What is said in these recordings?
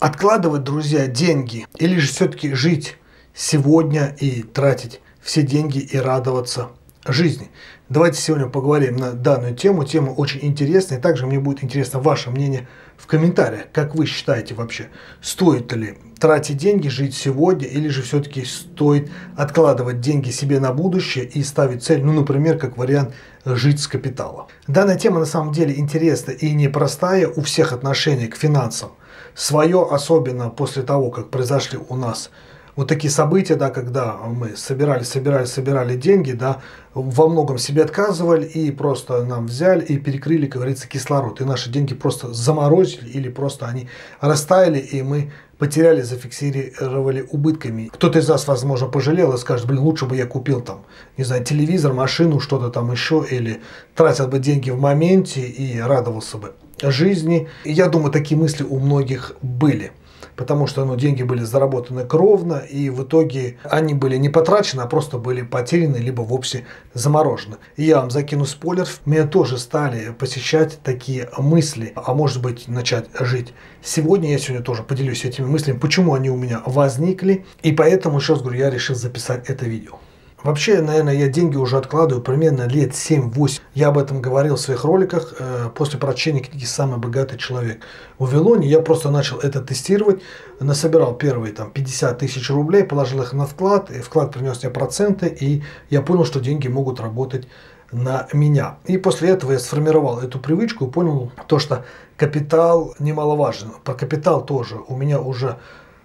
Откладывать, друзья, деньги или же все-таки жить сегодня и тратить все деньги и радоваться жизни. Давайте сегодня поговорим на данную тему. Тема очень интересная. Также мне будет интересно ваше мнение в комментариях. Как вы считаете вообще, стоит ли тратить деньги, жить сегодня, или же все-таки стоит откладывать деньги себе на будущее и ставить цель, ну, например, как вариант жить с капитала. Данная тема на самом деле интересная и непростая у всех отношений к финансам. Свое, особенно после того, как произошли у нас вот такие события, да, когда мы собирали, собирали, собирали деньги, да, во многом себе отказывали и просто нам взяли и перекрыли, как говорится, кислород. И наши деньги просто заморозили или просто они растаяли, и мы потеряли, зафиксировали убытками. Кто-то из вас, возможно, пожалел и скажет, блин, лучше бы я купил там, не знаю, телевизор, машину, что-то там еще, или тратил бы деньги в моменте и радовался бы жизни. И я думаю, такие мысли у многих были потому что ну, деньги были заработаны кровно, и в итоге они были не потрачены, а просто были потеряны, либо вовсе заморожены. И я вам закину спойлер, меня тоже стали посещать такие мысли, а может быть начать жить. Сегодня я сегодня тоже поделюсь этими мыслями, почему они у меня возникли, и поэтому, еще раз говорю, я решил записать это видео. Вообще, наверное, я деньги уже откладываю примерно лет 7-8. Я об этом говорил в своих роликах э, после прочтения книги «Самый богатый человек». В Вавилоне я просто начал это тестировать, насобирал первые там 50 тысяч рублей, положил их на вклад, и вклад принес мне проценты, и я понял, что деньги могут работать на меня. И после этого я сформировал эту привычку и понял то, что капитал немаловажен. Про капитал тоже у меня уже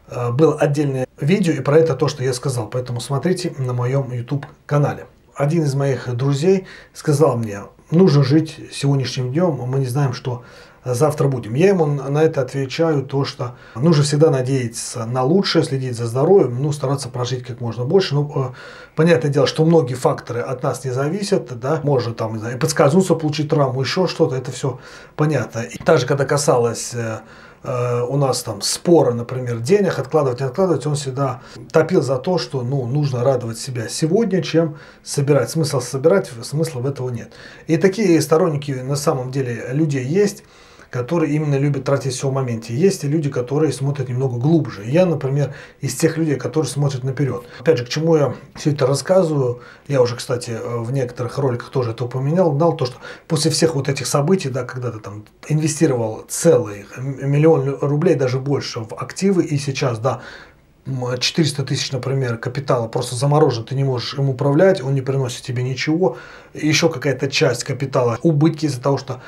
было отдельное видео и про это то, что я сказал. Поэтому смотрите на моем YouTube канале. Один из моих друзей сказал мне, нужно жить сегодняшним днем, мы не знаем, что завтра будем. Я ему на это отвечаю то, что нужно всегда надеяться на лучшее, следить за здоровьем, ну, стараться прожить как можно больше. Ну, э, понятное дело, что многие факторы от нас не зависят, да, может там, не знаю, подскользнуться, получить травму, еще что-то, это все понятно. И также, когда касалось э, у нас там споры, например, денег, откладывать, не откладывать, он всегда топил за то, что ну, нужно радовать себя сегодня, чем собирать. Смысл собирать, смысла в этого нет. И такие сторонники на самом деле людей есть которые именно любят тратить все в моменте. Есть и люди, которые смотрят немного глубже. Я, например, из тех людей, которые смотрят наперед. Опять же, к чему я все это рассказываю, я уже, кстати, в некоторых роликах тоже это упоминал, дал то, что после всех вот этих событий, да, когда ты там инвестировал целый миллион рублей, даже больше в активы, и сейчас, да, 400 тысяч, например, капитала просто заморожен, ты не можешь им управлять, он не приносит тебе ничего. Еще какая-то часть капитала убытки из-за того, что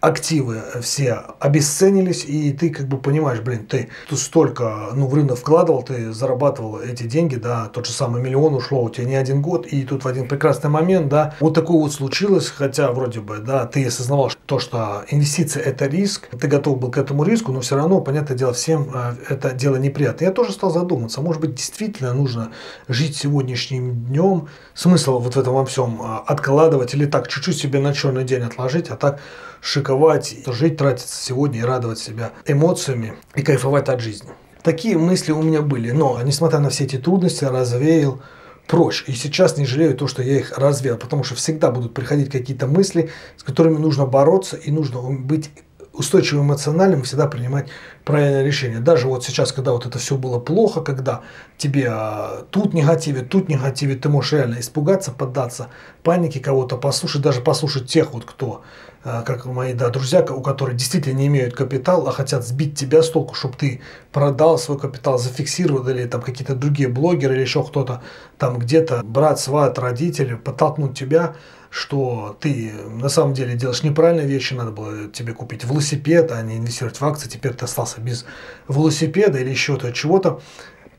активы все обесценились, и ты как бы понимаешь, блин, ты тут столько ну, в рынок вкладывал, ты зарабатывал эти деньги, да, тот же самый миллион ушло у тебя не один год, и тут в один прекрасный момент, да, вот такое вот случилось, хотя вроде бы, да, ты осознавал то, что инвестиция это риск, ты готов был к этому риску, но все равно, понятное дело, всем э, это дело неприятно. Я тоже стал задуматься, может быть, действительно нужно жить сегодняшним днем, смысл вот в этом во всем э, откладывать или так чуть-чуть себе на черный день отложить, а так шиковать, жить, тратиться сегодня и радовать себя эмоциями и кайфовать от жизни. Такие мысли у меня были, но несмотря на все эти трудности, развеял прочь. И сейчас не жалею то, что я их развеял, потому что всегда будут приходить какие-то мысли, с которыми нужно бороться и нужно быть устойчивым эмоциональным, всегда принимать правильное решение. Даже вот сейчас, когда вот это все было плохо, когда тебе а, тут негативит, тут негативит, ты можешь реально испугаться, поддаться панике кого-то, послушать, даже послушать тех вот, кто а, как мои да, друзья, у которых действительно не имеют капитал, а хотят сбить тебя с толку, чтобы ты продал свой капитал, зафиксировал, или там какие-то другие блогеры, или еще кто-то там где-то, брат, сват, родители, подтолкнуть тебя, что ты на самом деле делаешь неправильные вещи, надо было тебе купить велосипед, а не инвестировать в акции, теперь ты остался без велосипеда или еще-то чего-то.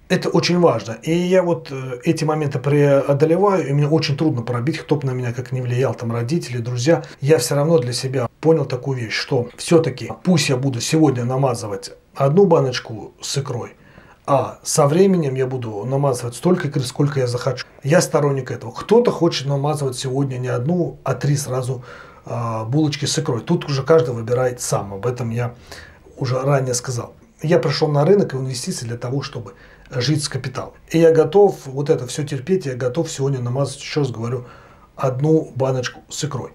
Это очень важно. И я вот э, эти моменты преодолеваю, и мне очень трудно пробить, кто бы на меня как не влиял, там родители, друзья. Я все равно для себя понял такую вещь, что все-таки пусть я буду сегодня намазывать одну баночку с икрой, а со временем я буду намазывать столько икры, сколько я захочу. Я сторонник этого. Кто-то хочет намазывать сегодня не одну, а три сразу э, булочки с икрой. Тут уже каждый выбирает сам. Об этом я уже ранее сказал. Я пришел на рынок и инвестиции для того, чтобы жить с капиталом. И я готов вот это все терпеть, я готов сегодня намазать, еще раз говорю, одну баночку с икрой.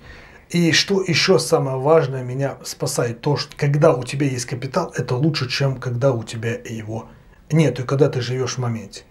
И что еще самое важное меня спасает, то, что когда у тебя есть капитал, это лучше, чем когда у тебя его нет, и когда ты живешь в моменте.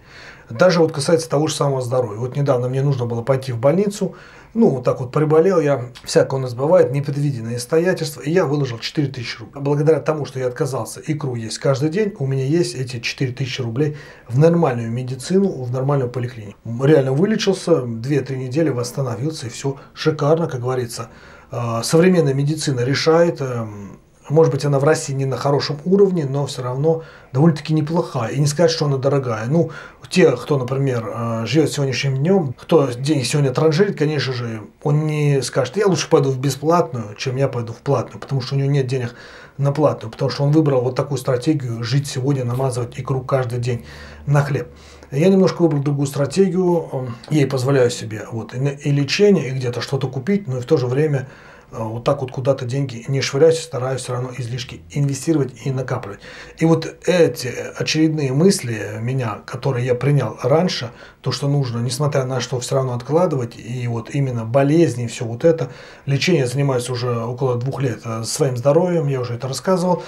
Даже вот касается того же самого здоровья. Вот недавно мне нужно было пойти в больницу, ну, вот так вот приболел я, всякое у нас бывает, непредвиденные обстоятельства, и я выложил 4000 рублей. Благодаря тому, что я отказался икру есть каждый день, у меня есть эти 4000 рублей в нормальную медицину, в нормальную поликлинику. Реально вылечился, 2-3 недели восстановился, и все шикарно, как говорится. А, современная медицина решает, эм, может быть, она в России не на хорошем уровне, но все равно довольно-таки неплохая. И не сказать, что она дорогая. Ну, те, кто, например, э, живет сегодняшним днем, кто деньги сегодня транжирит, конечно же, он не скажет, я лучше пойду в бесплатную, чем я пойду в платную, потому что у него нет денег на платную, потому что он выбрал вот такую стратегию жить сегодня, намазывать икру каждый день на хлеб. Я немножко выбрал другую стратегию, ей позволяю себе вот и лечение, и где-то что-то купить, но и в то же время вот так вот куда-то деньги не швыряюсь, стараюсь все равно излишки инвестировать и накапливать. И вот эти очередные мысли меня, которые я принял раньше, то, что нужно, несмотря на что, все равно откладывать, и вот именно болезни, все вот это, лечение занимаюсь уже около двух лет э, своим здоровьем, я уже это рассказывал,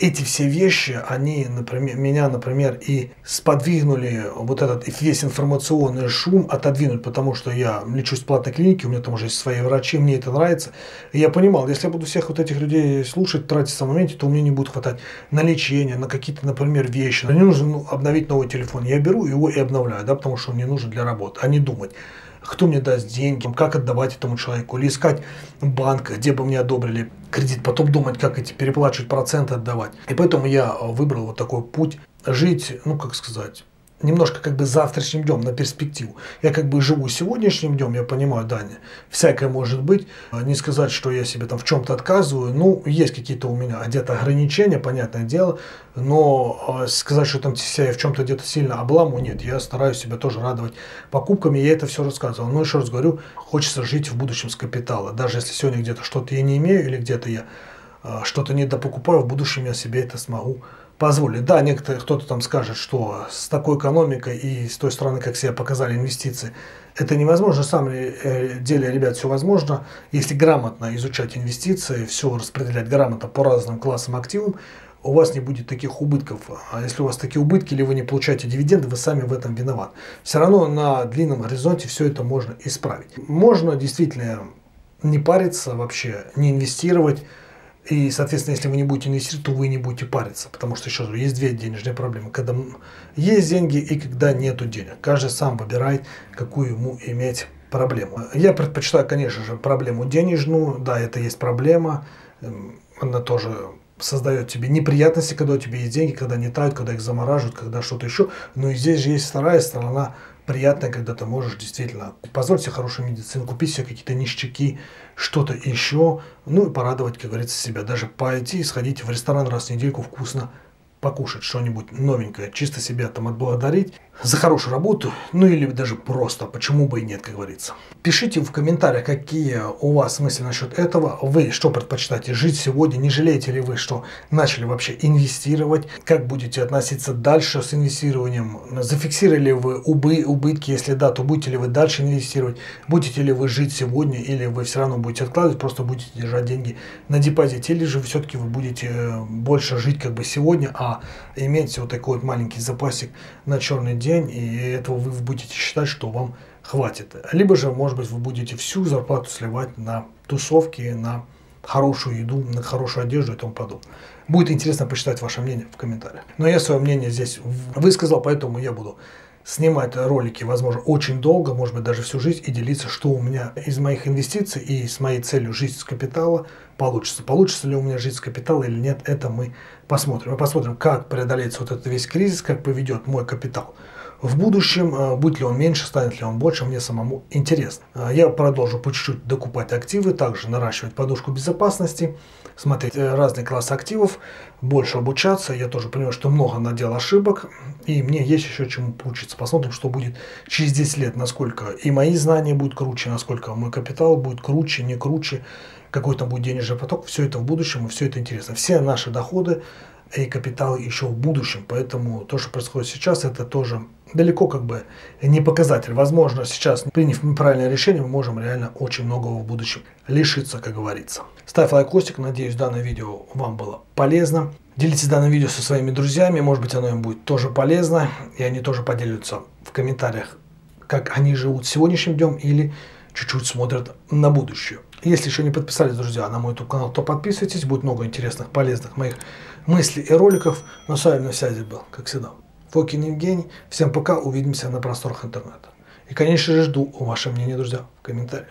эти все вещи, они, например, меня, например, и сподвигнули вот этот весь информационный шум отодвинуть, потому что я лечусь в платной клинике, у меня там уже есть свои врачи, мне это нравится. И я понимал, если я буду всех вот этих людей слушать, тратиться в моменте, то у меня не будет хватать на лечение, на какие-то, например, вещи. Мне нужно ну, обновить новый телефон. Я беру его и обновляю, да, потому что он мне нужен для работы, а не думать кто мне даст деньги, как отдавать этому человеку, или искать банк, где бы мне одобрили кредит, потом думать, как эти переплачивать проценты отдавать. И поэтому я выбрал вот такой путь жить, ну как сказать, немножко как бы завтрашним днем, на перспективу. Я как бы живу сегодняшним днем, я понимаю, да, всякое может быть. Не сказать, что я себе там в чем-то отказываю. Ну, есть какие-то у меня где-то ограничения, понятное дело, но а, сказать, что там себя в чем-то где-то сильно обламываю, нет. Я стараюсь себя тоже радовать покупками, я это все рассказывал. Но еще раз говорю, хочется жить в будущем с капитала. Даже если сегодня где-то что-то я не имею или где-то я а, что-то недопокупаю, в будущем я себе это смогу позволить. Да, некоторые, кто-то там скажет, что с такой экономикой и с той стороны, как себя показали инвестиции, это невозможно. На самом э, деле, ребят, все возможно. Если грамотно изучать инвестиции, все распределять грамотно по разным классам активам, у вас не будет таких убытков. А если у вас такие убытки или вы не получаете дивиденды, вы сами в этом виноваты. Все равно на длинном горизонте все это можно исправить. Можно действительно не париться вообще, не инвестировать, и, соответственно, если вы не будете инвестировать, то вы не будете париться. Потому что, еще есть две денежные проблемы. Когда есть деньги и когда нету денег. Каждый сам выбирает, какую ему иметь проблему. Я предпочитаю, конечно же, проблему денежную. Да, это есть проблема. Эм, она тоже создает тебе неприятности, когда у тебя есть деньги, когда не тают, когда их замораживают, когда что-то еще. Но и здесь же есть вторая сторона приятная, когда ты можешь действительно позволить себе хорошую медицину, купить себе какие-то ништяки, что-то еще, ну и порадовать, как говорится, себя. Даже пойти и сходить в ресторан раз в недельку вкусно покушать что-нибудь новенькое, чисто себя там отблагодарить за хорошую работу, ну или даже просто, почему бы и нет, как говорится. Пишите в комментариях, какие у вас мысли насчет этого, вы что предпочитаете жить сегодня, не жалеете ли вы, что начали вообще инвестировать, как будете относиться дальше с инвестированием, зафиксировали вы убы, убытки, если да, то будете ли вы дальше инвестировать, будете ли вы жить сегодня или вы все равно будете откладывать, просто будете держать деньги на депозите, или же все-таки вы будете э, больше жить как бы сегодня, а иметь вот такой вот маленький запасик на черный день, день, и этого вы будете считать, что вам хватит. Либо же, может быть, вы будете всю зарплату сливать на тусовки, на хорошую еду, на хорошую одежду и тому подобное. Будет интересно почитать ваше мнение в комментариях. Но я свое мнение здесь высказал, поэтому я буду снимать ролики, возможно, очень долго, может быть, даже всю жизнь, и делиться, что у меня из моих инвестиций и с моей целью жизнь с капитала получится. Получится ли у меня жизнь с капитала или нет, это мы посмотрим. Мы посмотрим, как преодолеется вот этот весь кризис, как поведет мой капитал в будущем, э, будет ли он меньше, станет ли он больше, мне самому интересно. Э, я продолжу по чуть-чуть докупать активы, также наращивать подушку безопасности, смотреть э, разные классы активов, больше обучаться. Я тоже понимаю, что много надел ошибок, и мне есть еще чему поучиться. Посмотрим, что будет через 10 лет, насколько и мои знания будут круче, насколько мой капитал будет круче, не круче, какой там будет денежный поток. Все это в будущем, и все это интересно. Все наши доходы и капиталы еще в будущем. Поэтому то, что происходит сейчас, это тоже далеко как бы не показатель. Возможно, сейчас, приняв неправильное решение, мы можем реально очень многого в будущем лишиться, как говорится. Ставь лайк, лайкосик. Надеюсь, данное видео вам было полезно. Делитесь данным видео со своими друзьями. Может быть, оно им будет тоже полезно. И они тоже поделятся в комментариях, как они живут сегодняшним днем или чуть-чуть смотрят на будущее. Если еще не подписались, друзья, на мой YouTube канал, то подписывайтесь. Будет много интересных, полезных моих мыслей и роликов. Но с вами на связи был, как всегда, Фокин Евгений. Всем пока, увидимся на просторах интернета. И, конечно же, жду ваше мнение, друзья, в комментариях.